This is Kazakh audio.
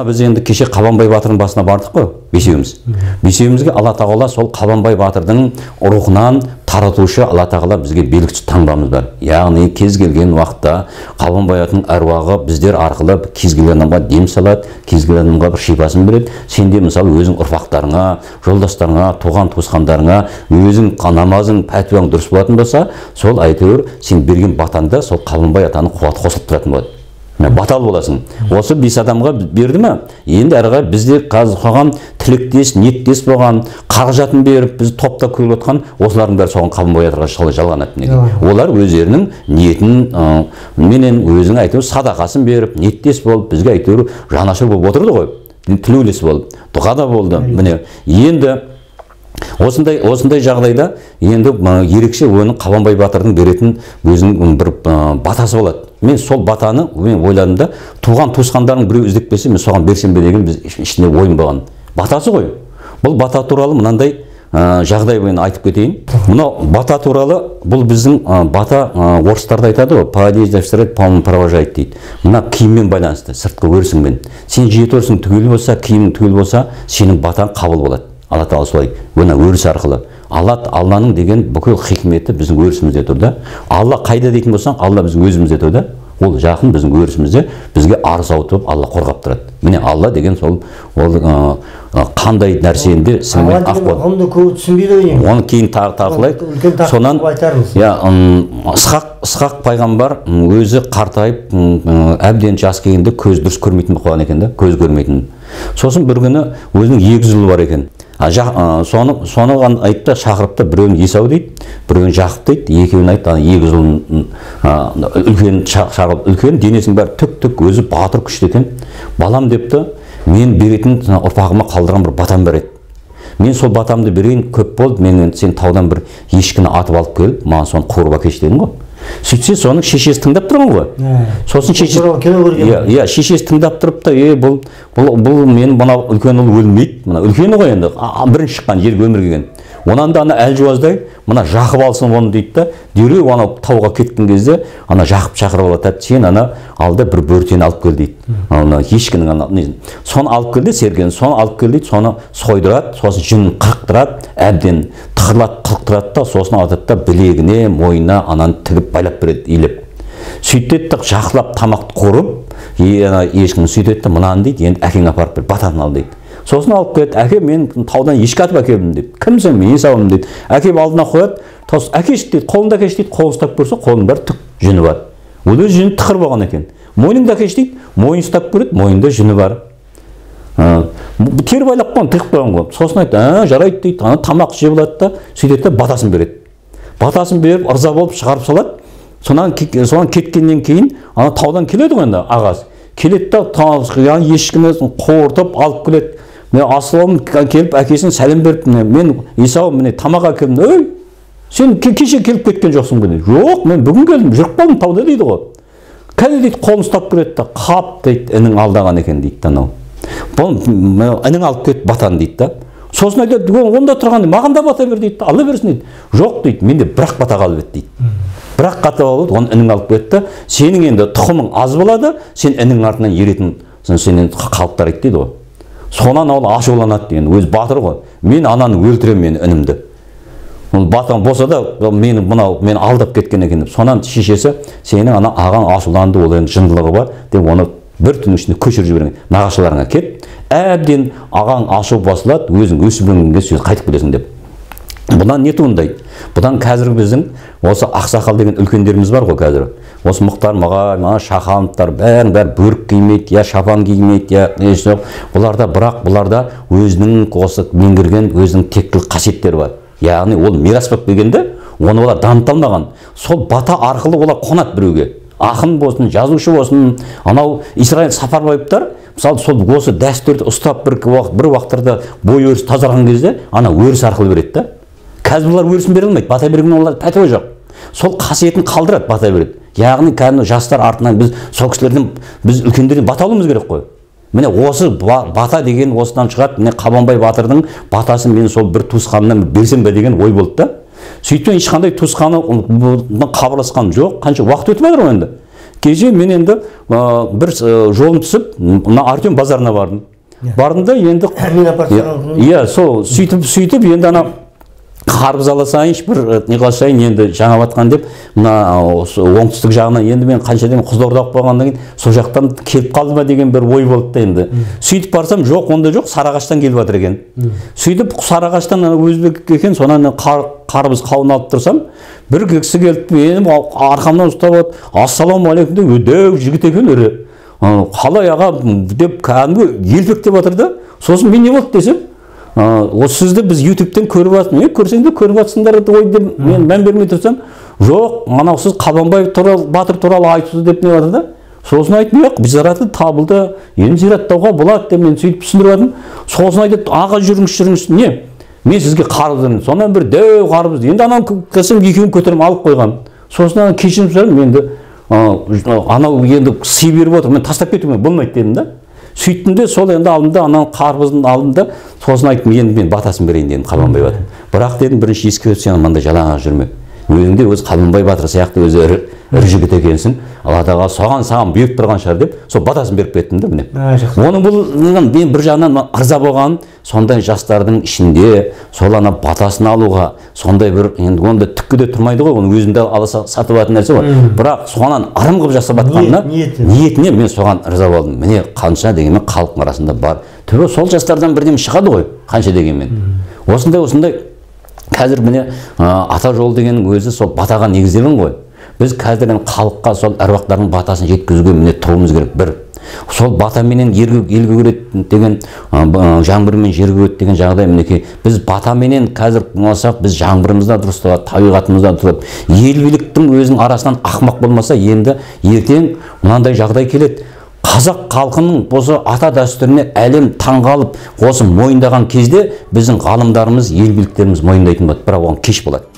мына біз енді кеше қабанбай батырдың басына бардық қой бесеуіміз. Бесеуімізге алла тағала сол қабанбай батырдың рухынан таратушы алла тағала бізге белгісіз таңбамыз бар. Яғни кез келген уақытта қабанбай батырдың әруағы біздер арқылы кез келген адамға дем салады кез келген адамға бір шипасын береді. Сен де мысалы өзің ұрпақтарыңа жолдастарыңа туған туысқандарыңа өзің намазың пәтуаң дұрыс болатын болса сол әйтеуір сен берген батаңда сол қабанбай атаның қуаты қосылып тұратын болады. Батал боласың. Осы бес адамға берді ма енді әрі қарай бізде қазір соған тілектес ниеттес болған қаражатын беріп біз топта көріп отқан осылардың бәрі соған қабанбай батырға жалғанады мінекей олар өздерінің ниетін ә, менен өзінің әйтеуір садақасын беріп ниеттес болып бізге әйтеуір жанашыр болып отырды ғой. Тілеулес болып дұға да болды. Міне енді осындай осындай жағдайда енді ерекше оның қабанбай батырдың беретін өзінің бір батасы болады. Мен сол батаны мен ойладым да туған туысқандарың біреу іздеп келсе мен соған берсем бе деген біз ішінде ойым болған. Батасы ғой. Бұл бата туралы мынандай ә, жағдай айтып кетейін. Мынау бата туралы бұл біздің ә, бата ә, орыстарда айтады ғой подъезд провожает дейді. Мына киіммен байланысты сыртқы өрісіңмен. Сен жеті өрісің түгел болса киімің түгел болса сенің батаң қабыл болады. Алла тағала солай мына өріс арқылы. Алла алланың деген бүкіл хикметі біздің өрісімізде тұр да. Алла қайда дейтін болсаң алла біздің өзімізде тұр да. Ол жақын біздің өрісімізде бізге арыз ауытып алла қорғап тұрады. Міне алла деген сол ол ә, қандай нәрсені де сіңірмен ақ ұғымды көбі түсінбейді ғой оны кейін тағы талқылайық сонан иә ысқақ ысқақ пайғамбар өзі қартайып әбден жас келгенде көз дұрыс көрмейтін болып қалған екен да көз көрмейтін. Сосын бір күні өзінің екі ұлы бар екен. Соны соны айтты шақырып та біреуін есау дейді біреуін жақып дейді екеуін айтты ана егіз ұлын үлкен шақырып үлкен денесінің бәрі түк түк өзі батыр күшті екен. Балам депті мен беретін ұрпағыма қалдырған бір батам бар еді. Мен сол батамды берейін көп болды мен сен таудан бір ешкіні атып алып келіп маған соны қуырып әкелші дедім ғой. Сөйтсе соның шешесі тыңдап тұрған ғой. Сосын шешесі иә иә шешесі тыңдап тұрып та е бұл бұл бұл менің мынау үлкен ұл өлмейді мына үлкені ғой енді. Бірінші шыққан жерге өмірге келген онан да ана әлжуаздай мына жақып алсын оны дейді да дереу анау тауға кеткен кезде ана жақып шақырып алады сен ана алда бір бөртені алып кел дейді. Ана ешкінің ана соны алып кел де серген соны алып кел дейді соны сойдырады сосын жүнін қырықтырады әбден тықырлатып қылықтырады да сосын алады да білегіне мойнына ананы тігіп байлап береді илеп. Сөйтеді да жақсылап тамақты қуырып ана ешкіні сөйтеді да мынаны дейді енді әкеңе апарып бер бататын ал дейді. Сосын алып келеді әке мен таудан ешкі атып әкелдім дейді. Кімсің мен есауымын дейді. Әкем алдына қояды әкеші дейді қолыңды әкеші дейді қолын ұстап көрсе қолының бәрі түк жүні бар. Ол өз жүні тықыр болған екен. Мойныңды әкеші дейді мойнын ұстап көреді мойнында жүні бар. Тері байлап қойған тығып қойған ғой. Сосын айтты ә жарайды дейді ана тамақ жеп алады да сөйтеді да батасын береді батасын беріп ырза болып шығарып салады. Сонан содан кеткеннен кейін ана таудан келеді ғой енді ағасы. Келеді да ешкіні қуыртып алып келеді. Міне асылым келіп әкесіне сәлем беріп міне мен исау міне тамақ әкелдім ей сен кеше келіп кеткен жоқсың ба дейді жоқ мен бүгін келдім жүріп қалдым тауда дейді ғой. Кәне дейді қолын ұстап кіреді да қап дейді інің алдаған екен дейді да анау. Бұл інің алып кетті батаны дейді да. Сосын айтады онда тұрған маған да бата бер дейді да алла берсін дейді. Жоқ дейді менде бір ақ бата қалып еді дейді бір ақ бата қалып оны інің алып кетті сенің енді тұқымың аз болады сен іннің артынан еретін сенен қалып тарайды дейді ғой. Сонан ол ашуланады деген өзі батыр ғой. Мен ананы өлтіремін мен інімді ол батан болса да мені мынау мені алдап кеткен екен деп сонан шешесі сенің ана ағаң ашуланды ол енді жындылығы бар деп оны бір түннің ішінде көшіріп жіберген нағашыларыңа кет әбден ағаң ашу басылады өзің өсіп өнгенге сөз қайтып келесің деп. Бұдан не туындайды? Бұдан қазір біздің осы ақсақал деген үлкендеріміз бар ғой қазір. Осы мұхтар мұғай ана шахановтар бәрінің бәрі бөрік кимейді я шапан кимейді я жоқ. Бұларда бірақ бұларда өзінің осы меңгерген өзінің тектілік қасиеттері бар. Яғни ол мирас болып келгенде оны олар дамыта алмаған. Сол бата арқылы олар қонады біреуге. Ақын болсын жазушы болсын анау исраил сапарбаевтар мысалы сол осы дәстүрді ұстап бір уақыт бір уақыттарда бой өрісі тазарған кезде ана өріс арқылы береді да. Қазір бұлар өрісін бере алмайды. Бата берген олар пәтуа жоқ сол қасиетін қалдырады бата береді. Яғни кәдімгі жастар артынан біз сол кісілерден біз үлкендерден бата алуымыз керек қой. Міне осы бата деген осыдан шығады. Міне қабанбай батырдың батасын мен сол бір туысқанымнан берсем бе деген ой болды да. Сөйтсем ешқандай туысқаны хабарласқан жоқ. Қанша уақыт өтіп жатыр ғой енді. Кеше мен енді ә, бір ә, жолым түсіп мына артем базарына бардым. Бардым да енді Иә, иә сол сөйтіп сөйтіп енді ана қарбыз ала салайыншы бір э, не қылсайын енді жаңа батқан деп мына осы оңтүстік жағынан енді мен қанша дегенмен қызылорда болып болғаннан кейін сол жақтан келіп қалды ма деген бір ой болды да енді. Сөйтіп барсам жоқ онда жоқ сарыағаштан келіп жатыр екен. Сөйтіп сарыағаштан ана өзбек екен сонан қар, қарбыз қауын алып тұрсам бір кісі келіп мені арқамнан ұстап алып ассалаумағалейкум деп өдеу жігіт екен ірі. «Ы, қалай аға? деп кәдімгі елпектеп жатыр да сосын мен не болды десем «Ы, осы сізді біз ютубтен көріп жатырмыз е көрсең де көріп жатсыңдар ғой деп мен мән бермей тұрсам жоқ анау сіз қабанбай туралы батыр туралы айтыпсыз деп не жатыр да? Сосын айттым жоқ зираты табылды енді зираттауға болады деп мен сөйтіп түсіндіріп жатырмын сосын айтады аға жүріңіз жүріңіз не мен сізге қарыз беремін сонан бір дәу қарбыз енді анау кісім екеуін көтеріп алып қойған. Сосын ана кешірім сұраймын енді «Ы, анау енді сый беріп отыр мен тастап кетуіме болмайды дедім да. Сөйттім де сол енді алдым да анау қарбызын алдым да сосын айттым енді мен батасын берейін дедім қабанбай батыр бірақ дедім бірінші ескертіп сен мынандай жалаңаш жүрме өзің де өзі қабанбай батыр сияқты өзі ірі жігіт екенсің. Алла тағала соған саған бұйырып тұрған шығар деп сол батасын беріп кеттім да міне. Жақсы. оның бұл мен бір жағынан ырза болғаным сондай жастардың ішінде сол ана батасын алуға сондай бір енді онда түкке де тұрмайды ғой оны өзінде ала са- сатып алатын нәрсе ғой бірақ соған ырым қылып жасап жатқанына Ниет- ниеті. ниетіне мен соған ырза болдым. Міне қанша дегенмен халықтың арасында бар. Түбі сол жастардан бірдеме шығады ғой қанша дегенмен. Осындай осындай. Қазір міне ә, ата жол дегеннің өзі сол батаға негізделген ғой. Біз қазір енді халыққа сол әруақтардың батасын жеткізуге міне тұруымыз керек. Бір. Сол батаменен ерге елге көреді деген жаңбырмен жерге көреді деген жағдай мінекей. Біз батаменен қазір болсақ біз жаңбырымыз да дұрысталады табиғатымыз да дұрысталады ел биліктің өзінің арасынан ақымақ болмаса енді ертең мынандай жағдай келеді. Қазақ халқының осы ата дәстүріне әлем таңғалып осы мойындаған кезде біздің ғалымдарымыз ел биліктеріміз мойындайтын болады. Бірақ оған кеш болады.